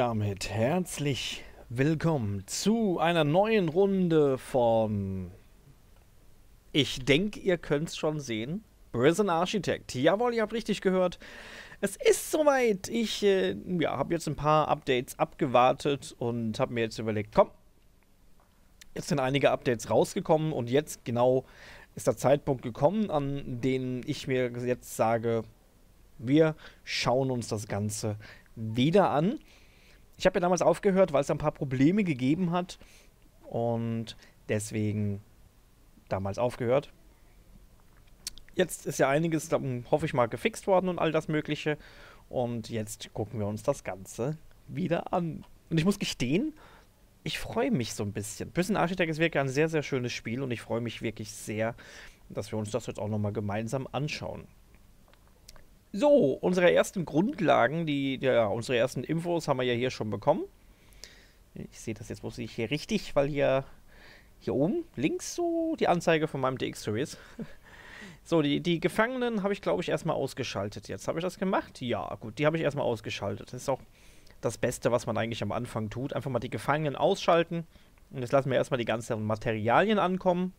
Damit herzlich willkommen zu einer neuen Runde von. Ich denke, ihr könnt es schon sehen. Prison Architect. Jawohl, ihr habt richtig gehört. Es ist soweit. Ich äh, ja, habe jetzt ein paar Updates abgewartet und habe mir jetzt überlegt, komm, jetzt sind einige Updates rausgekommen und jetzt genau ist der Zeitpunkt gekommen, an dem ich mir jetzt sage, wir schauen uns das Ganze wieder an. Ich habe ja damals aufgehört, weil es ein paar Probleme gegeben hat und deswegen damals aufgehört. Jetzt ist ja einiges, hoffe ich mal, gefixt worden und all das Mögliche. Und jetzt gucken wir uns das Ganze wieder an. Und ich muss gestehen, ich freue mich so ein bisschen. Prison Architect ist wirklich ein sehr, sehr schönes Spiel und ich freue mich wirklich sehr, dass wir uns das jetzt auch nochmal gemeinsam anschauen. So, unsere ersten Grundlagen, die, ja, unsere ersten Infos haben wir ja hier schon bekommen. Ich sehe das jetzt muss ich hier richtig, weil hier, hier oben links so die Anzeige von meinem DX-Series. so, die, die Gefangenen habe ich, glaube ich, erstmal ausgeschaltet. Jetzt habe ich das gemacht? Ja, gut, die habe ich erstmal ausgeschaltet. Das ist auch das Beste, was man eigentlich am Anfang tut. Einfach mal die Gefangenen ausschalten. Und jetzt lassen wir erstmal die ganzen Materialien ankommen.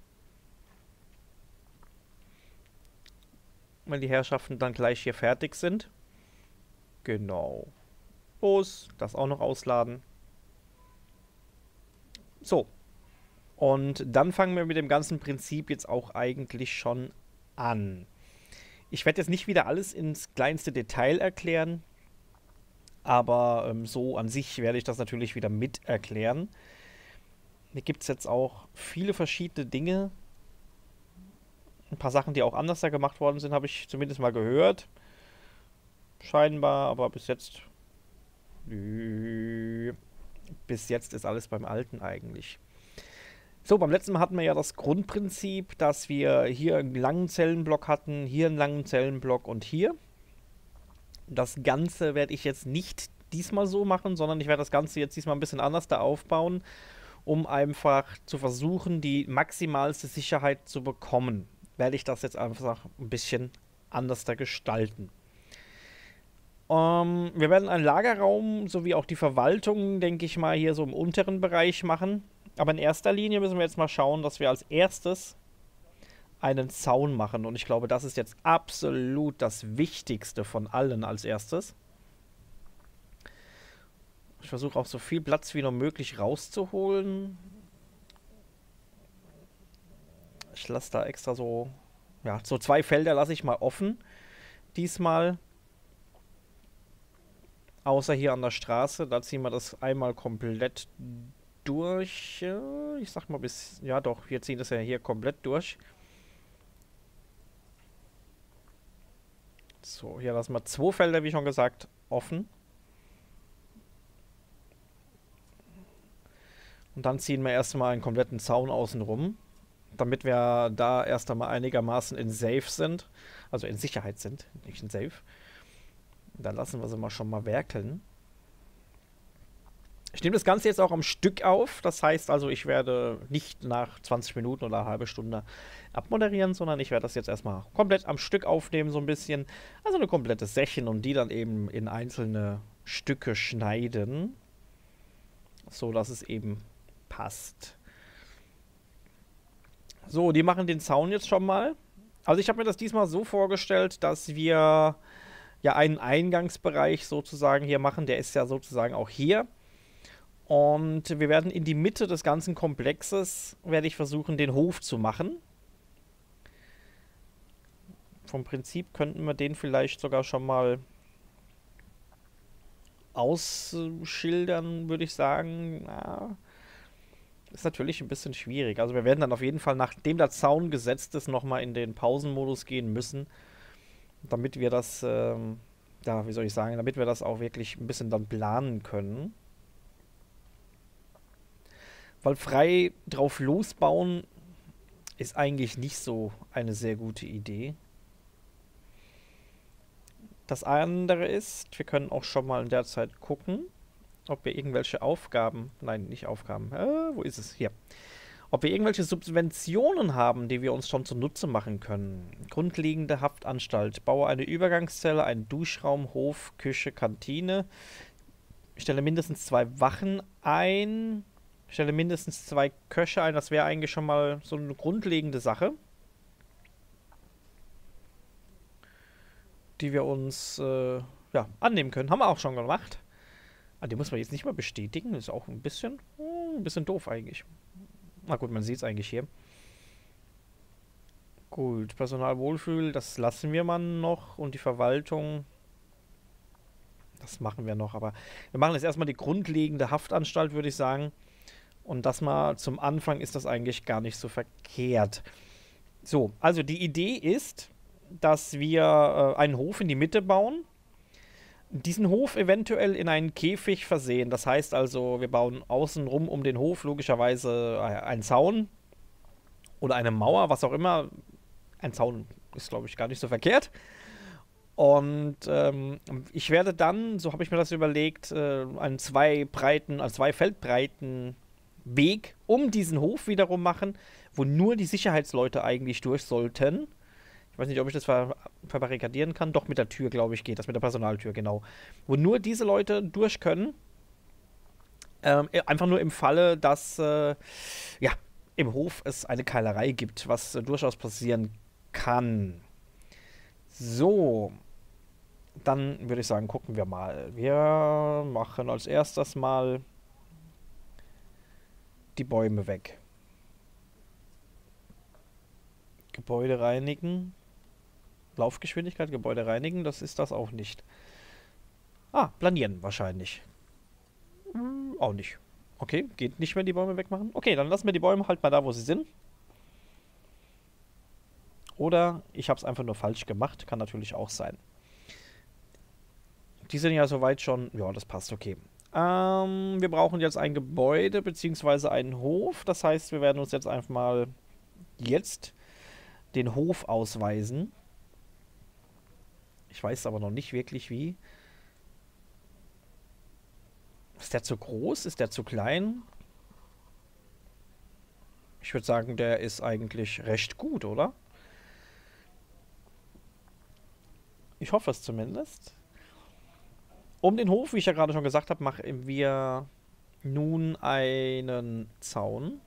Wenn die Herrschaften dann gleich hier fertig sind. Genau. Los, das auch noch ausladen. So. Und dann fangen wir mit dem ganzen Prinzip jetzt auch eigentlich schon an. Ich werde jetzt nicht wieder alles ins kleinste Detail erklären, aber ähm, so an sich werde ich das natürlich wieder mit erklären. Hier gibt es jetzt auch viele verschiedene Dinge, ein paar Sachen, die auch anders da gemacht worden sind, habe ich zumindest mal gehört. Scheinbar, aber bis jetzt. Bis jetzt ist alles beim Alten eigentlich. So, beim letzten Mal hatten wir ja das Grundprinzip, dass wir hier einen langen Zellenblock hatten, hier einen langen Zellenblock und hier. Das Ganze werde ich jetzt nicht diesmal so machen, sondern ich werde das Ganze jetzt diesmal ein bisschen anders da aufbauen, um einfach zu versuchen, die maximalste Sicherheit zu bekommen werde ich das jetzt einfach ein bisschen anders da gestalten. Ähm, wir werden einen Lagerraum sowie auch die Verwaltung, denke ich mal, hier so im unteren Bereich machen. Aber in erster Linie müssen wir jetzt mal schauen, dass wir als erstes einen Zaun machen. Und ich glaube, das ist jetzt absolut das Wichtigste von allen als erstes. Ich versuche auch so viel Platz wie noch möglich rauszuholen. Ich lasse da extra so, ja, so zwei Felder lasse ich mal offen. Diesmal. Außer hier an der Straße. Da ziehen wir das einmal komplett durch. Ich sag mal bis, ja doch, wir ziehen das ja hier komplett durch. So, hier lassen wir zwei Felder, wie schon gesagt, offen. Und dann ziehen wir erstmal einen kompletten Zaun außen rum damit wir da erst einmal einigermaßen in Safe sind, also in Sicherheit sind, nicht in Safe. Dann lassen wir sie mal schon mal werkeln. Ich nehme das Ganze jetzt auch am Stück auf. Das heißt also, ich werde nicht nach 20 Minuten oder eine halbe Stunde abmoderieren, sondern ich werde das jetzt erstmal komplett am Stück aufnehmen, so ein bisschen. Also eine komplette Session und die dann eben in einzelne Stücke schneiden. So dass es eben passt. So, die machen den Zaun jetzt schon mal. Also ich habe mir das diesmal so vorgestellt, dass wir ja einen Eingangsbereich sozusagen hier machen. Der ist ja sozusagen auch hier. Und wir werden in die Mitte des ganzen Komplexes, werde ich versuchen, den Hof zu machen. Vom Prinzip könnten wir den vielleicht sogar schon mal ausschildern, würde ich sagen. Na, ist natürlich ein bisschen schwierig. Also wir werden dann auf jeden Fall, nachdem der Zaun gesetzt ist, nochmal in den Pausenmodus gehen müssen, damit wir das, ähm, ja, wie soll ich sagen, damit wir das auch wirklich ein bisschen dann planen können. Weil frei drauf losbauen ist eigentlich nicht so eine sehr gute Idee. Das andere ist, wir können auch schon mal in der Zeit gucken ob wir irgendwelche Aufgaben, nein, nicht Aufgaben, äh, wo ist es? Hier. Ob wir irgendwelche Subventionen haben, die wir uns schon zunutze machen können. Grundlegende Haftanstalt. Baue eine Übergangszelle, einen Duschraum, Hof, Küche, Kantine. Stelle mindestens zwei Wachen ein. Stelle mindestens zwei Köche ein. Das wäre eigentlich schon mal so eine grundlegende Sache. Die wir uns äh, ja, annehmen können. Haben wir auch schon gemacht. Ah, die muss man jetzt nicht mal bestätigen. Ist auch ein bisschen, hm, ein bisschen doof eigentlich. Na gut, man sieht es eigentlich hier. Gut, Personalwohlfühl, das lassen wir mal noch. Und die Verwaltung, das machen wir noch. Aber wir machen jetzt erstmal die grundlegende Haftanstalt, würde ich sagen. Und das mal zum Anfang ist das eigentlich gar nicht so verkehrt. So, also die Idee ist, dass wir äh, einen Hof in die Mitte bauen diesen Hof eventuell in einen Käfig versehen. Das heißt also, wir bauen außenrum um den Hof logischerweise äh, einen Zaun oder eine Mauer, was auch immer. Ein Zaun ist, glaube ich, gar nicht so verkehrt. Und ähm, ich werde dann, so habe ich mir das überlegt, äh, einen zwei breiten, also zwei Feldbreiten Weg um diesen Hof wiederum machen, wo nur die Sicherheitsleute eigentlich durch sollten. Weiß nicht, ob ich das ver verbarrikadieren kann. Doch mit der Tür, glaube ich, geht das. Mit der Personaltür, genau. Wo nur diese Leute durch können. Ähm, äh, einfach nur im Falle, dass äh, ja, im Hof es eine Keilerei gibt, was äh, durchaus passieren kann. So. Dann würde ich sagen, gucken wir mal. Wir machen als erstes mal die Bäume weg. Gebäude reinigen. Laufgeschwindigkeit, Gebäude reinigen, das ist das auch nicht. Ah, planieren wahrscheinlich. Hm, auch nicht. Okay, geht nicht mehr die Bäume wegmachen. Okay, dann lassen wir die Bäume halt mal da, wo sie sind. Oder ich habe es einfach nur falsch gemacht. Kann natürlich auch sein. Die sind ja soweit schon... Ja, das passt, okay. Ähm, wir brauchen jetzt ein Gebäude bzw. einen Hof. Das heißt, wir werden uns jetzt einfach mal jetzt den Hof ausweisen. Ich weiß aber noch nicht wirklich wie. Ist der zu groß? Ist der zu klein? Ich würde sagen, der ist eigentlich recht gut, oder? Ich hoffe es zumindest. Um den Hof, wie ich ja gerade schon gesagt habe, machen wir nun einen Zaun.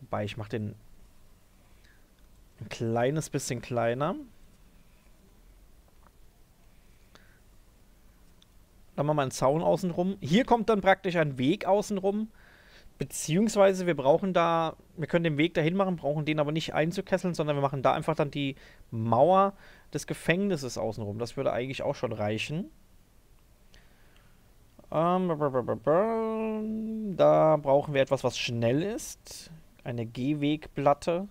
Wobei, ich mache den ein kleines bisschen kleiner. Dann machen wir einen Zaun außenrum. Hier kommt dann praktisch ein Weg außenrum. Beziehungsweise wir brauchen da, wir können den Weg dahin machen, brauchen den aber nicht einzukesseln, sondern wir machen da einfach dann die Mauer des Gefängnisses außenrum. Das würde eigentlich auch schon reichen. Ähm, da brauchen wir etwas, was schnell ist. Eine Gehwegplatte.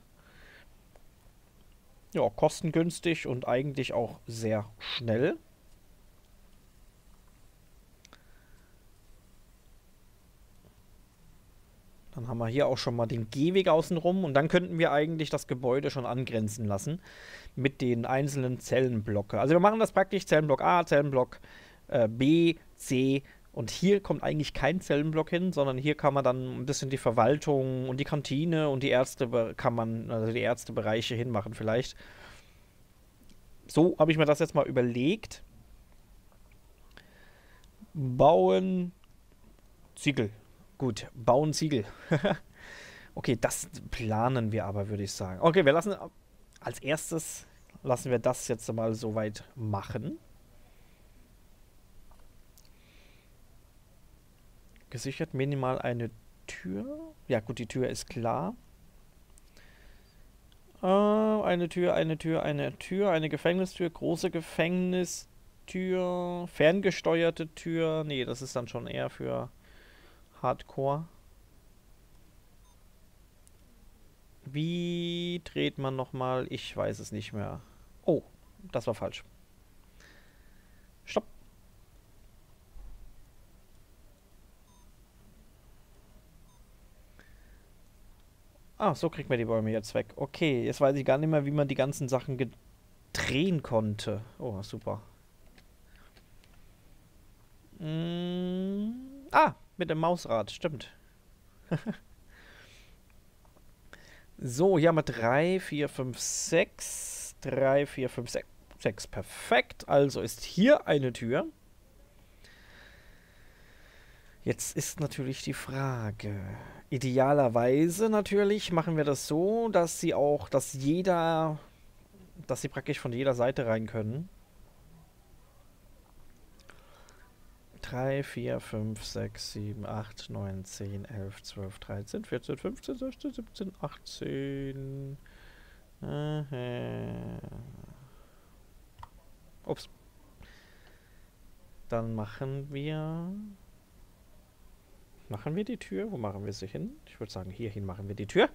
Ja, kostengünstig und eigentlich auch sehr schnell. Haben wir hier auch schon mal den Gehweg außenrum und dann könnten wir eigentlich das Gebäude schon angrenzen lassen mit den einzelnen Zellenblöcke. Also wir machen das praktisch Zellenblock A, Zellenblock äh, B, C und hier kommt eigentlich kein Zellenblock hin, sondern hier kann man dann ein bisschen die Verwaltung und die Kantine und die Ärzte kann man, also die Ärztebereiche hinmachen vielleicht. So habe ich mir das jetzt mal überlegt. Bauen Ziegel. Gut, bauen Ziegel. okay, das planen wir aber, würde ich sagen. Okay, wir lassen als erstes lassen wir das jetzt mal soweit machen. Gesichert minimal eine Tür. Ja, gut, die Tür ist klar. Äh, eine Tür, eine Tür, eine Tür, eine Gefängnistür, große Gefängnistür, ferngesteuerte Tür. Nee, das ist dann schon eher für Hardcore. Wie dreht man nochmal? Ich weiß es nicht mehr. Oh, das war falsch. Stopp. Ah, so kriegt man die Bäume jetzt weg. Okay, jetzt weiß ich gar nicht mehr, wie man die ganzen Sachen drehen konnte. Oh, super. Mm, ah, mit dem Mausrad, stimmt. so, hier haben wir 3, 4, 5, 6. 3, 4, 5, 6. 6, perfekt. Also ist hier eine Tür. Jetzt ist natürlich die Frage. Idealerweise natürlich machen wir das so, dass sie auch, dass jeder, dass sie praktisch von jeder Seite rein können. 3, 4, 5, 6, 7, 8, 9, 10, 11, 12, 13, 14, 15, 16, 17, 18. Äh, ups. Dann machen wir Machen wir die Tür? Wo machen wir sie hin? Ich würde sagen, hierhin machen wir die Tür.